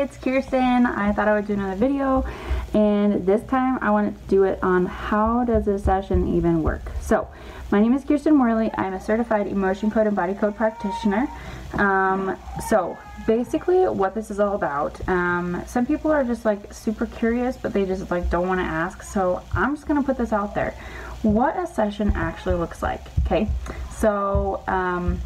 it's Kirsten. I thought I would do another video and this time I wanted to do it on how does a session even work. So, my name is Kirsten Morley. I'm a certified emotion code and body code practitioner. Um, so, basically what this is all about, um, some people are just like super curious but they just like don't want to ask. So, I'm just going to put this out there. What a session actually looks like, okay? So, um,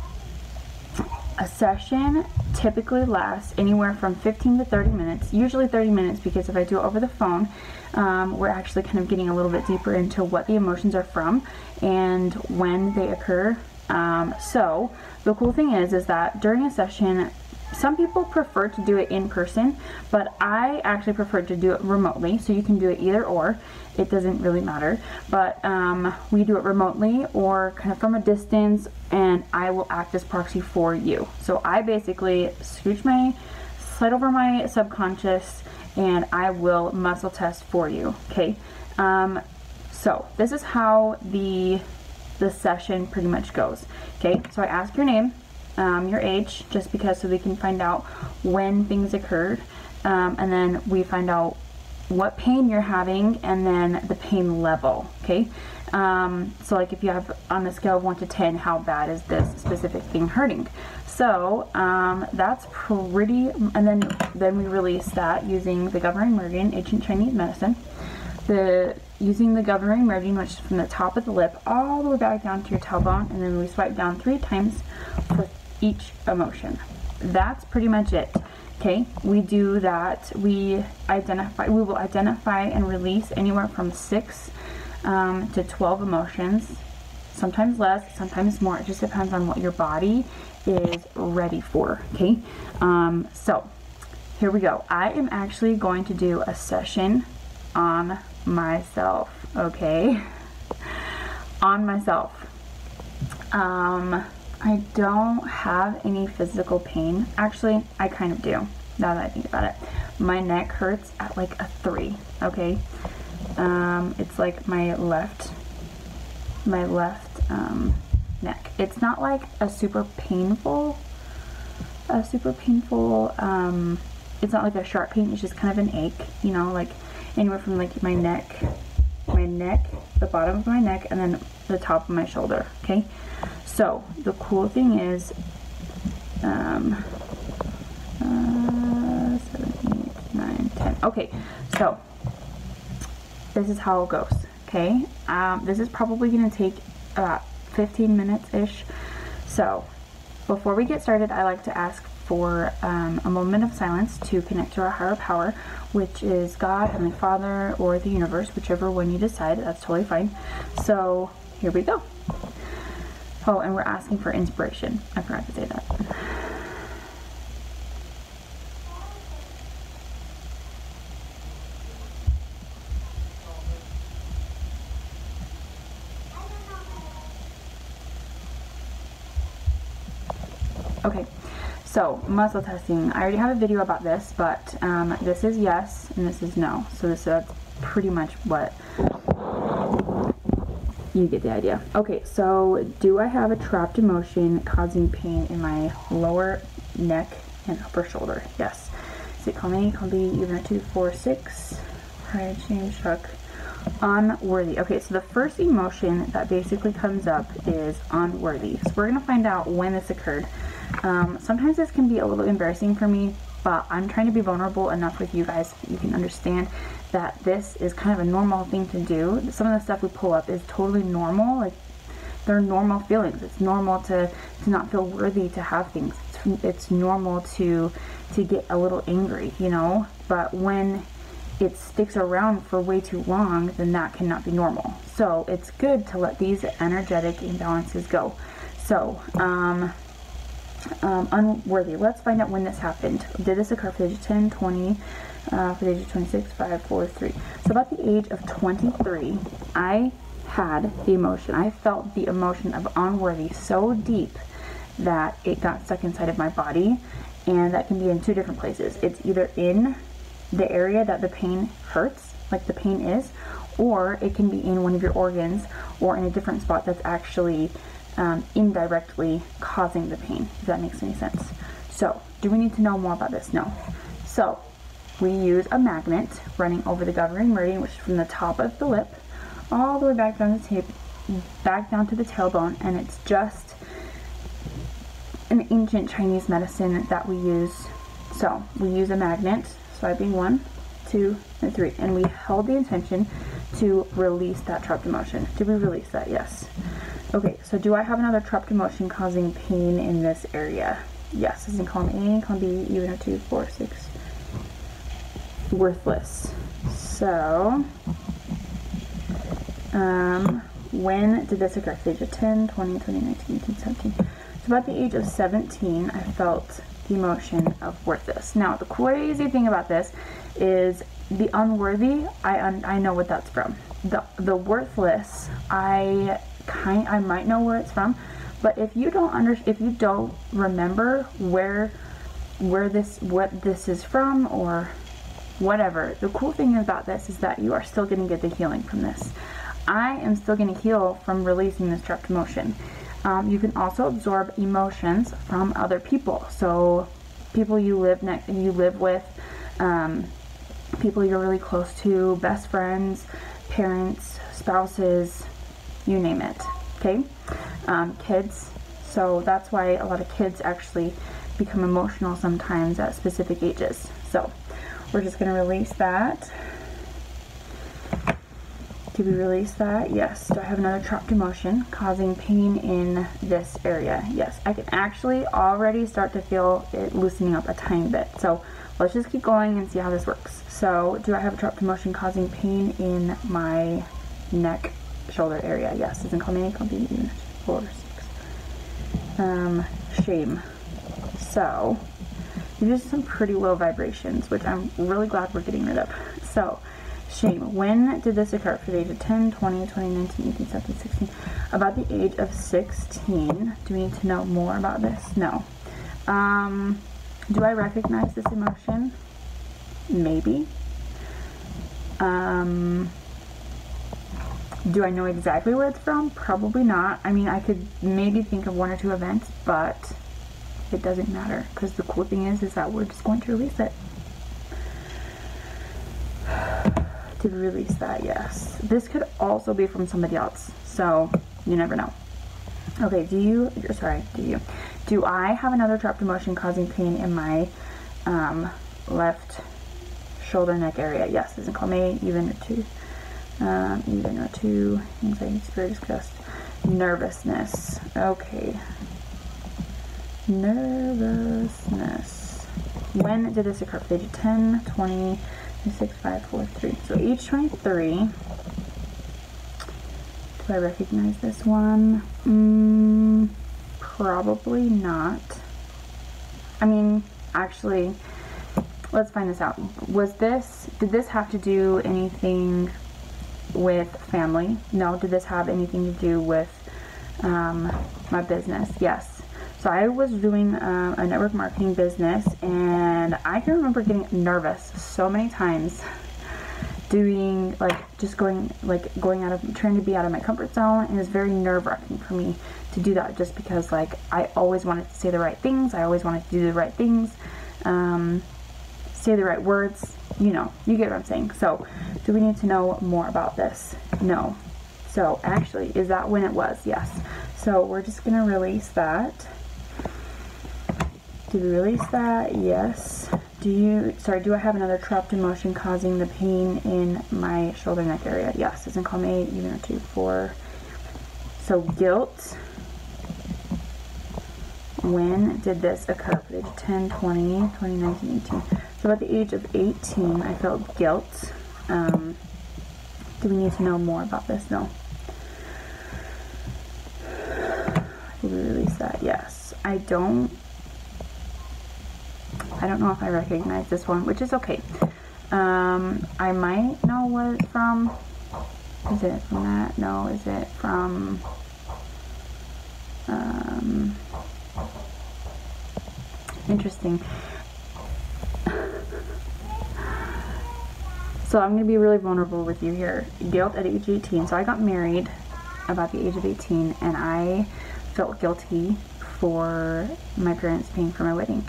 a session typically lasts anywhere from 15 to 30 minutes, usually 30 minutes because if I do it over the phone, um, we're actually kind of getting a little bit deeper into what the emotions are from and when they occur. Um, so the cool thing is, is that during a session, some people prefer to do it in person, but I actually prefer to do it remotely. So you can do it either or. It doesn't really matter. But um, we do it remotely or kind of from a distance, and I will act as proxy for you. So I basically scooch my, slide over my subconscious, and I will muscle test for you. Okay. Um, so this is how the the session pretty much goes. Okay. So I ask your name um, your age, just because so we can find out when things occurred. Um, and then we find out what pain you're having and then the pain level, okay? Um, so like if you have on a scale of 1 to 10, how bad is this specific thing hurting? So um, that's pretty, and then, then we release that using the governing meridian, ancient Chinese medicine. The using the governing meridian, which is from the top of the lip all the way back down to your tailbone, and then we swipe down three times for each emotion. That's pretty much it. Okay, we do that. We identify, we will identify and release anywhere from six um, to 12 emotions, sometimes less, sometimes more. It just depends on what your body is ready for. Okay, um, so here we go. I am actually going to do a session on myself. Okay, on myself. Um, I don't have any physical pain. Actually, I kind of do, now that I think about it. My neck hurts at like a three, okay? Um, it's like my left, my left um, neck. It's not like a super painful, a super painful, um, it's not like a sharp pain, it's just kind of an ache, you know, like anywhere from like my neck, my neck, the bottom of my neck, and then the top of my shoulder, okay? So the cool thing is, um, uh, 7, 8, 9, 10. Okay, so this is how it goes. Okay, um, this is probably going to take about 15 minutes-ish. So before we get started, I like to ask for um, a moment of silence to connect to our higher power, which is God, Heavenly Father, or the universe, whichever one you decide. That's totally fine. So here we go. Oh, and we're asking for inspiration. I forgot to say that. Okay, so muscle testing. I already have a video about this, but um, this is yes and this is no. So this is pretty much what you get the idea. Okay, so do I have a trapped emotion causing pain in my lower neck and upper shoulder? Yes. Is it calming, calming, even a two, four, six? Right, change, shock. Unworthy. Okay, so the first emotion that basically comes up is unworthy. So we're gonna find out when this occurred. Um, sometimes this can be a little embarrassing for me, but I'm trying to be vulnerable enough with you guys so you can understand that this is kind of a normal thing to do. Some of the stuff we pull up is totally normal. Like they're normal feelings. It's normal to, to not feel worthy to have things. It's, it's normal to to get a little angry, you know. But when it sticks around for way too long, then that cannot be normal. So it's good to let these energetic imbalances go. So, um, um, unworthy. Let's find out when this happened. Did this occur for age 10, 20, uh, for the age of 26, 5, 4, 3. So about the age of 23, I had the emotion. I felt the emotion of unworthy so deep that it got stuck inside of my body. And that can be in two different places. It's either in the area that the pain hurts, like the pain is, or it can be in one of your organs or in a different spot that's actually um, indirectly causing the pain, if that makes any sense. So, do we need to know more about this? No. So we use a magnet running over the governing meridian, which is from the top of the lip all the way back down the tape, back down to the tailbone, and it's just an ancient Chinese medicine that we use. So we use a magnet, swiping one, two, and three, and we held the intention to release that trapped emotion. Did we release that? Yes. Okay, so do I have another trapped emotion causing pain in this area? Yes, is in column A, column B, even two, four, six. Worthless. So, um, when did this occur? The age of 10, 20, 20, 19, 18, 17. So about the age of 17, I felt the emotion of worthless. Now, the crazy thing about this is the unworthy, I, un I know what that's from. The, the worthless, I kind, I might know where it's from, but if you don't under, if you don't remember where, where this, what this is from or whatever, the cool thing about this is that you are still going to get the healing from this. I am still going to heal from releasing this trapped emotion. Um, you can also absorb emotions from other people. So people you live next, you live with, um, people you're really close to, best friends, parents, spouses, you name it. Okay, um, kids. So that's why a lot of kids actually become emotional sometimes at specific ages. So we're just going to release that. Did we release that? Yes. Do I have another trapped emotion causing pain in this area? Yes. I can actually already start to feel it loosening up a tiny bit. So let's just keep going and see how this works. So do I have a trapped emotion causing pain in my neck, shoulder area? Yes. Called me, called me, four, six. Um, shame. So these are some pretty low vibrations, which I'm really glad we're getting rid of. So Shame. When did this occur? For the age of 10, 20, 20, 19, 18, 17, 16. About the age of 16. Do we need to know more about this? No. Um, do I recognize this emotion? Maybe. Um, do I know exactly where it's from? Probably not. I mean, I could maybe think of one or two events, but it doesn't matter because the cool thing is, is that we're just going to release it. to release that, yes. This could also be from somebody else, so you never know. Okay, do you, sorry, do you, do I have another trapped emotion causing pain in my um, left shoulder neck area? Yes, doesn't call me even or two, um, or two, anxiety, spirit, disgust, nervousness. Okay, nervousness. When did this occur? Page 10, 20, Six, five, four, three. So age 23. Do I recognize this one? Mm, probably not. I mean, actually, let's find this out. Was this, did this have to do anything with family? No. Did this have anything to do with um, my business? Yes. So I was doing um, a network marketing business and I can remember getting nervous so many times doing like just going like going out of trying to be out of my comfort zone and it's very nerve-wracking for me to do that just because like I always wanted to say the right things I always wanted to do the right things um, say the right words you know you get what I'm saying so do we need to know more about this no so actually is that when it was yes so we're just gonna release that did we release that? Yes. Do you, sorry, do I have another trapped emotion causing the pain in my shoulder neck area? Yes. Doesn't call me even a two, four. So guilt. When did this occur? For the age of 10, 20, 20, 19, 18. So about the age of 18, I felt guilt. Um, do we need to know more about this? No. Did we release that? Yes. I don't I don't know if I recognize this one, which is okay. Um, I might know where it's from. Is it from that? No, is it from... Um, interesting. So I'm going to be really vulnerable with you here. Guilt at age 18. So I got married about the age of 18 and I felt guilty for my parents paying for my wedding.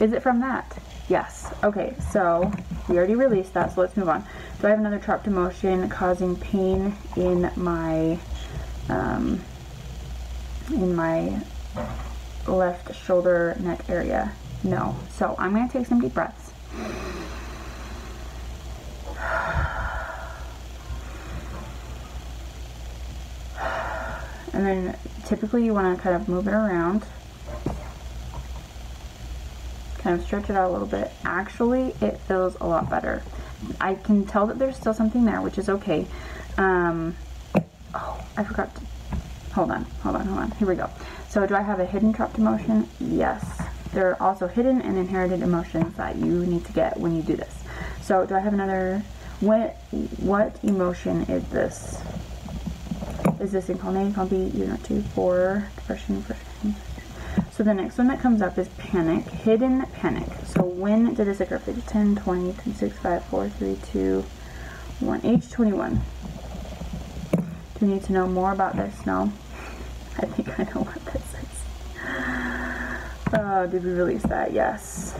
Is it from that? Yes. Okay, so we already released that, so let's move on. Do I have another trapped emotion causing pain in my um, in my left shoulder neck area? No. So I'm going to take some deep breaths. And then typically you want to kind of move it around. Kind of stretch it out a little bit. Actually, it feels a lot better. I can tell that there's still something there, which is okay. Um, oh, I forgot to, hold on, hold on, hold on. Here we go. So do I have a hidden trapped emotion? Yes. There are also hidden and inherited emotions that you need to get when you do this. So do I have another, what, what emotion is this? Is this in column A, column B, unit 2, 4, depression, frustration? So the next one that comes up is panic, hidden panic. So when did this occur? 5, 10, 20, 26, 5, 4, 3, 2, 1. Age 21. Do we need to know more about this? No. I think I know what this is. Oh, did we release that? Yes.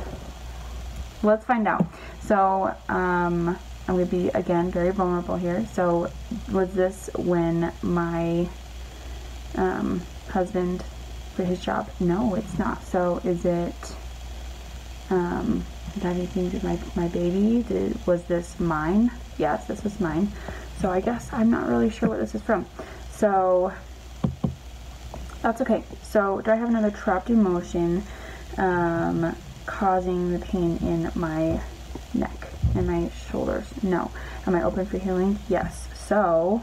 Let's find out. So, um, I'm going to be, again, very vulnerable here. So, was this when my um, husband for his job? No, it's not. So, is it, um, did anything to my, my baby? Did, was this mine? Yes, this was mine. So, I guess I'm not really sure what this is from. So, that's okay. So, do I have another trapped emotion um, causing the pain in my neck? And my shoulders? No. Am I open for healing? Yes. So,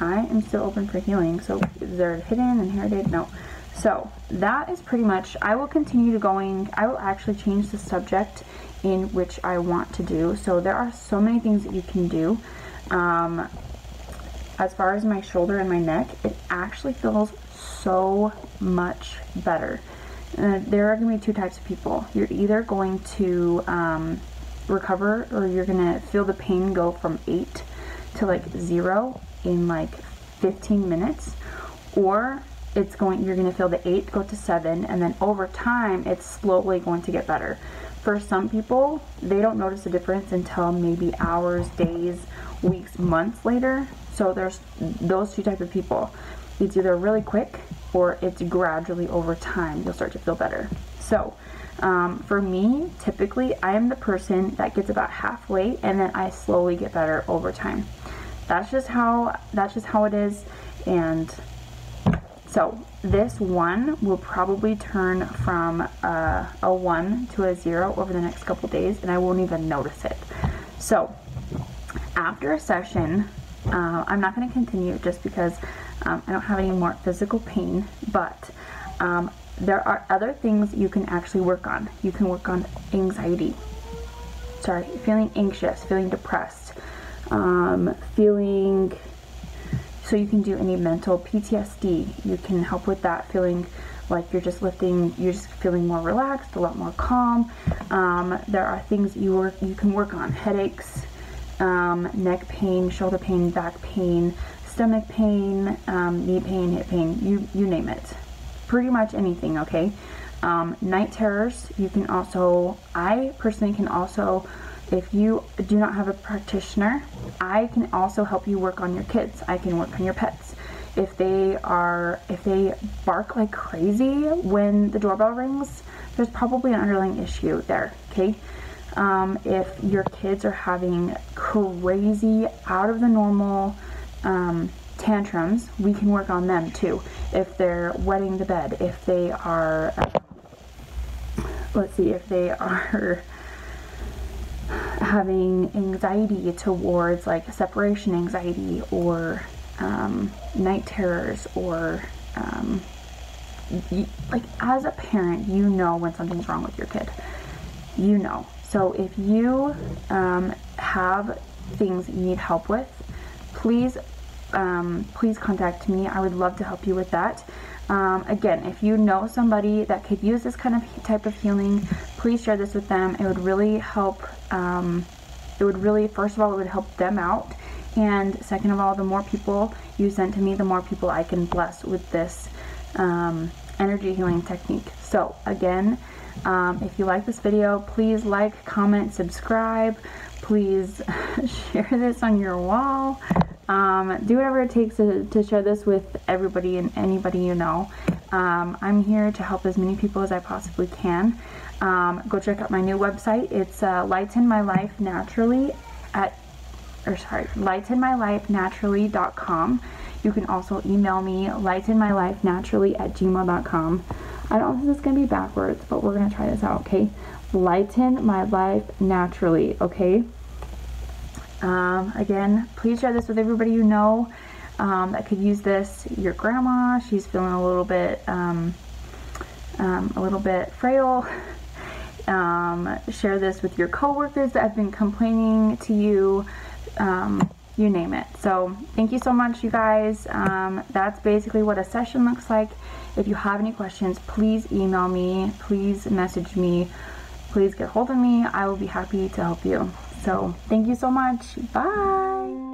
I am still open for healing. So, is there hidden, and inherited? No. So, that is pretty much, I will continue to going, I will actually change the subject in which I want to do. So, there are so many things that you can do. Um, as far as my shoulder and my neck, it actually feels so much better. Uh, there are going to be two types of people. You're either going to um, recover or you're gonna feel the pain go from 8 to like 0 in like 15 minutes or it's going you're going to feel the 8 go to 7 and then over time it's slowly going to get better. For some people they don't notice a difference until maybe hours days weeks months later. So there's those two type of people. It's either really quick or it's gradually over time you'll start to feel better so um, for me, typically, I am the person that gets about halfway and then I slowly get better over time. That's just how that's just how it is. And so this one will probably turn from a, a one to a zero over the next couple days, and I won't even notice it. So after a session, uh, I'm not going to continue just because um, I don't have any more physical pain, but um, there are other things you can actually work on. You can work on anxiety. Sorry, feeling anxious, feeling depressed, um, feeling. So you can do any mental PTSD. You can help with that feeling like you're just lifting, you're just feeling more relaxed, a lot more calm. Um, there are things you work, you can work on: headaches, um, neck pain, shoulder pain, back pain, stomach pain, um, knee pain, hip pain. You you name it pretty much anything, okay? Um, night terrors, you can also, I personally can also, if you do not have a practitioner, I can also help you work on your kids. I can work on your pets. If they are, if they bark like crazy when the doorbell rings, there's probably an underlying issue there, okay? Um, if your kids are having crazy, out of the normal um, tantrums, we can work on them too. If they're wetting the bed, if they are, let's see, if they are having anxiety towards like separation anxiety or um, night terrors or um, like as a parent, you know when something's wrong with your kid. You know. So if you um, have things you need help with, please um, please contact me. I would love to help you with that. Um, again, if you know somebody that could use this kind of type of healing, please share this with them. It would really help. Um, it would really, first of all, it would help them out. And second of all, the more people you send to me, the more people I can bless with this um, energy healing technique. So again, Um, if you like this video, please like, comment, subscribe. Please share this on your wall. Um, do whatever it takes to, to share this with everybody and anybody you know. Um, I'm here to help as many people as I possibly can. Um, go check out my new website. It's uh, Lighten My Life Naturally at, or sorry, lightenmylifenaturally.com. You can also email me lightenmylifenaturally at gmail.com. I don't think this is going to be backwards, but we're going to try this out, okay? Lighten my life naturally, okay? Um, again, please share this with everybody you know um, that could use this. Your grandma, she's feeling a little bit, um, um a little bit frail. Um, share this with your coworkers that have been complaining to you. Um, you name it. So thank you so much, you guys. that's basically what a session looks like. If you have any questions, please email me. Please message me. Please get hold of me. I will be happy to help you. So thank you so much. Bye.